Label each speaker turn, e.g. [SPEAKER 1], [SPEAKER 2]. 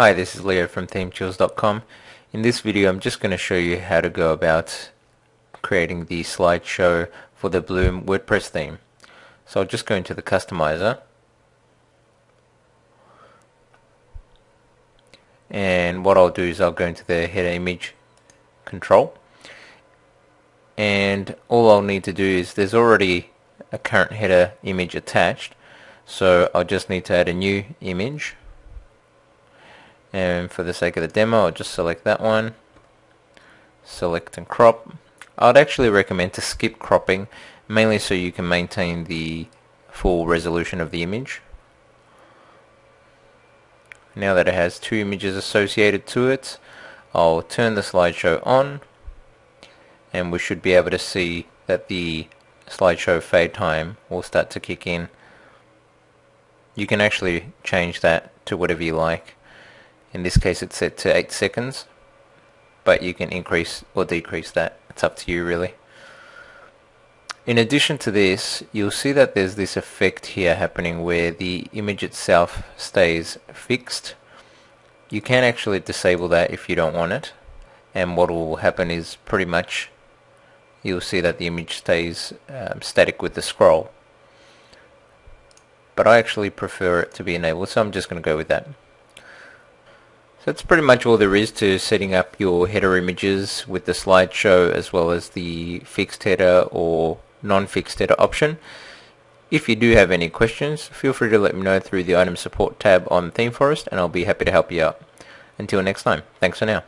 [SPEAKER 1] Hi, this is Leo from ThemeChills.com. In this video I'm just going to show you how to go about creating the slideshow for the Bloom WordPress theme. So I'll just go into the customizer and what I'll do is I'll go into the header image control and all I'll need to do is there's already a current header image attached so I'll just need to add a new image and for the sake of the demo I'll just select that one. Select and crop. I'd actually recommend to skip cropping mainly so you can maintain the full resolution of the image. Now that it has two images associated to it I'll turn the slideshow on and we should be able to see that the slideshow fade time will start to kick in. You can actually change that to whatever you like in this case it's set to 8 seconds, but you can increase or decrease that. It's up to you really. In addition to this, you'll see that there's this effect here happening where the image itself stays fixed. You can actually disable that if you don't want it. And what will happen is pretty much you'll see that the image stays um, static with the scroll. But I actually prefer it to be enabled, so I'm just going to go with that. So that's pretty much all there is to setting up your header images with the slideshow as well as the fixed header or non-fixed header option. If you do have any questions, feel free to let me know through the item support tab on ThemeForest and I'll be happy to help you out. Until next time, thanks for now.